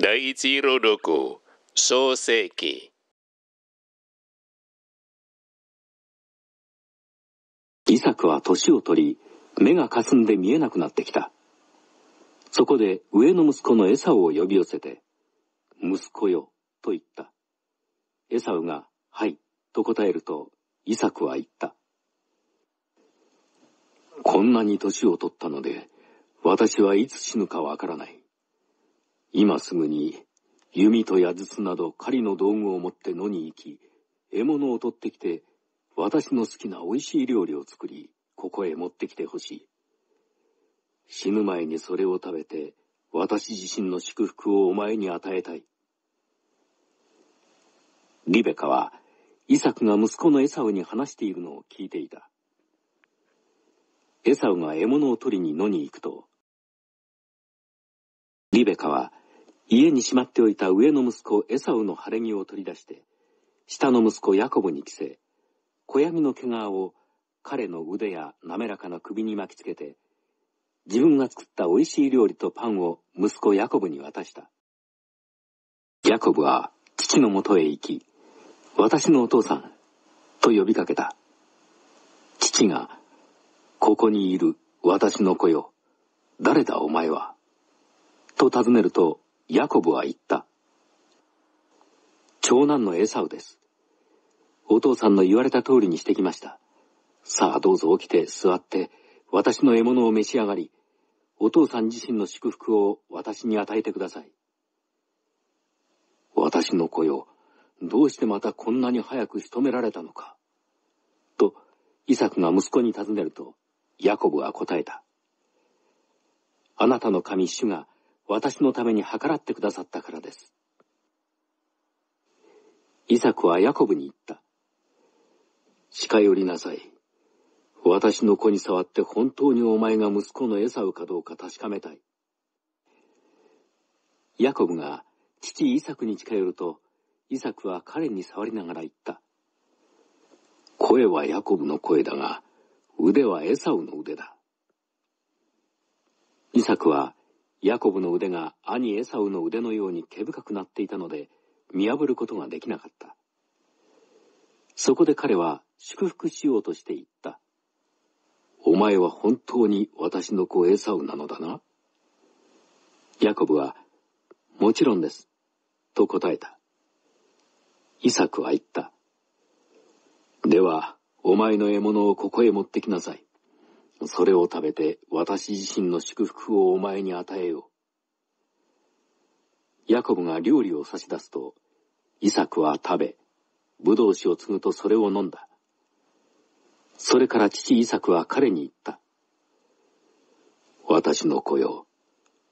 第一朗読創世記イサクは年を取り、目がかすんで見えなくなってきた。そこで上の息子のエサウを呼び寄せて、息子よ、と言った。エサウが、はい、と答えると、イサクは言った。こんなに年を取ったので、私はいつ死ぬかわからない。今すぐに弓と矢筒など狩りの道具を持って野に行き、獲物を取ってきて、私の好きな美味しい料理を作り、ここへ持ってきてほしい。死ぬ前にそれを食べて、私自身の祝福をお前に与えたい。リベカは、イサクが息子のエサウに話しているのを聞いていた。エサウが獲物を取りに野に行くと、リベカは家にしまっておいた上の息子エサウの晴れ着を取り出して、下の息子ヤコブに着せ、小闇の毛皮を彼の腕や滑らかな首に巻きつけて、自分が作った美味しい料理とパンを息子ヤコブに渡した。ヤコブは父のもとへ行き、私のお父さん、と呼びかけた。父が、ここにいる私の子よ、誰だお前は？と尋ねると、ヤコブは言った。長男のエサウです。お父さんの言われた通りにしてきました。さあどうぞ起きて座って、私の獲物を召し上がり、お父さん自身の祝福を私に与えてください。私の子よ、どうしてまたこんなに早く仕留められたのか。と、イサクが息子に尋ねると、ヤコブは答えた。あなたの神主が私のために計らってくださったからです。イサクはヤコブに言った。近寄りなさい。私の子に触って本当にお前が息子のエサウかどうか確かめたい。ヤコブが父イサクに近寄ると、イサクは彼に触りながら言った。声はヤコブの声だが、腕はエサウの腕だ。イサクはヤコブの腕が兄エサウの腕のように毛深くなっていたので、見破ることができなかった。そこで彼は祝福しようとして言った。お前は本当に私の子エサウなのだな？ヤコブは、もちろんです。と答えた。イサクは言った。では、お前の獲物をここへ持ってきなさい。それを食べて私自身の祝福をお前に与えよう。ヤコブが料理を差し出すと、イサクは食べ、ブドウ酒を継ぐとそれを飲んだ。それから父イサクは彼に言った。私の子よ、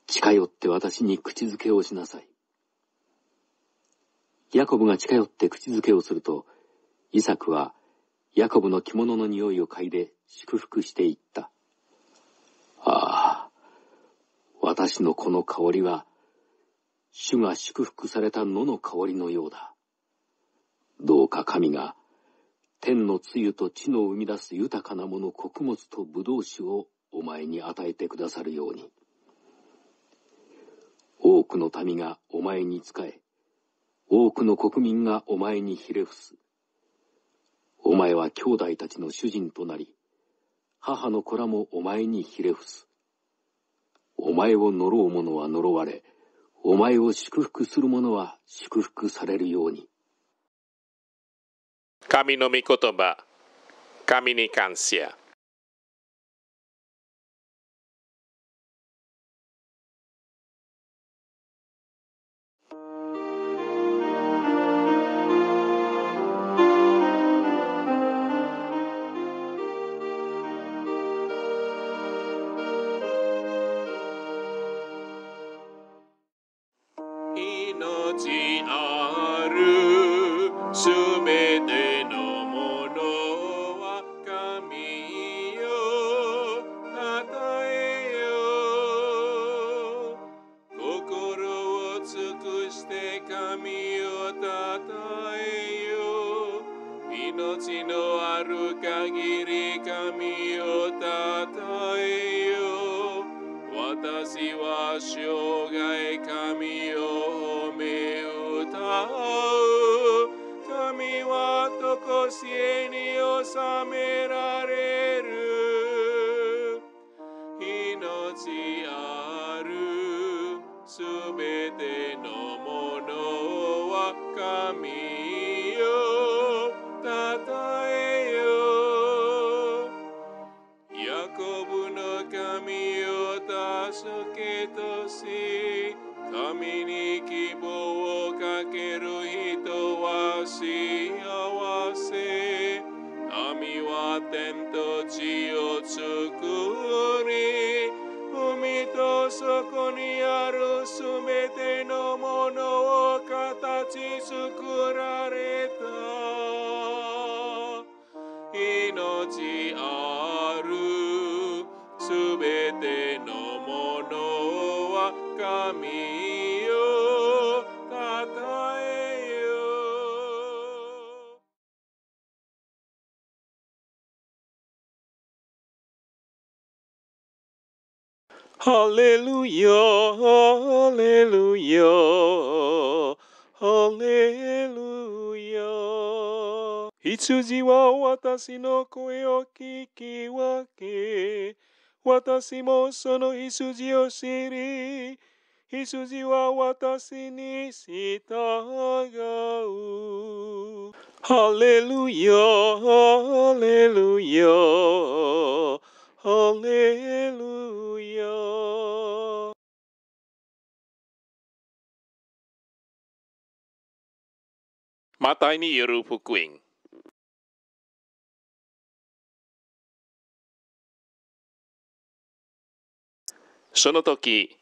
近寄って私に口づけをしなさい。ヤコブが近寄って口づけをすると、イサクはヤコブの着物の匂いを嗅いで祝福していった。ああ、私のこの香りは、主が祝福された野の香りのようだ。どうか神が、天の露と地の生み出す豊かなもの穀物と葡萄酒をお前に与えてくださるように。多くの民がお前に仕え、多くの国民がお前にひれ伏す。お前は兄弟たちの主人となり、母の子らもお前にひれ伏す。お前を呪う者は呪われ、お前を祝福する者は祝福されるように。神の御言葉、神に感謝。生涯神を褒を歌う神はとこしえに収められる。命あるすべてのものは神よ。たたえよ。ヤコブの神よ。助けとし神に希望をかける人は幸せ。神は天と地を作り海とそこにあるすべてのものを形作られた。命あハレルヤ、ハレルヤ、ハレルヤ。羊は私の声を聞き分け、私もその羊を知り、羊は私に従う。ハレルヤ、ハレルヤ、ハレルヤ。マタイによる福音。その時、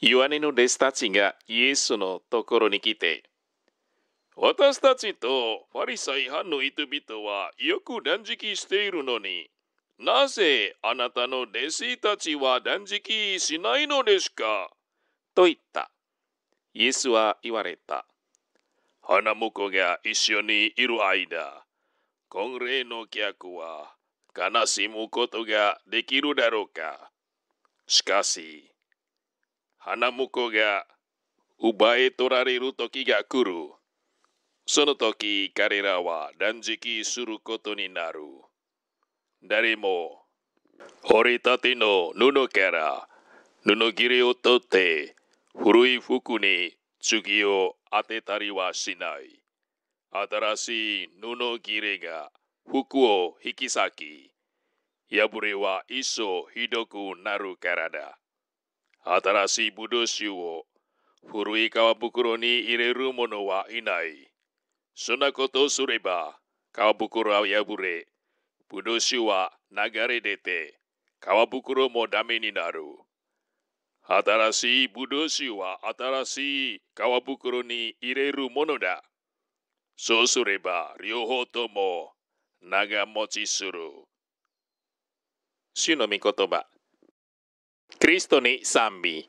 ヨハネの弟子たちがイエスのところに来て、私たちとファリサイ派の人々はよく断食しているのに、なぜあなたの弟子たちは断食しないのですか？と言った。イエスは言われた。花婿が一緒にいる間、婚礼の客は悲しむことができるだろうかしかし、花婿が奪い取られる時が来る。その時彼らは断食することになる。誰も掘りたての布から布切れを取って古い服に次を当てたりはしない。新しい布切れが服を引き裂き、破れは一層ひどくなるからだ。新しいブドウ酒を古い皮袋に入れる者はいない。そんなことをすれば皮袋は破れ、ブドウ酒は流れ出て、皮袋もダメになる。新しいブドウ酒は新しい皮袋に入れるものだ。そうすれば両方とも長持ちする。主の御言葉。クリストに賛美。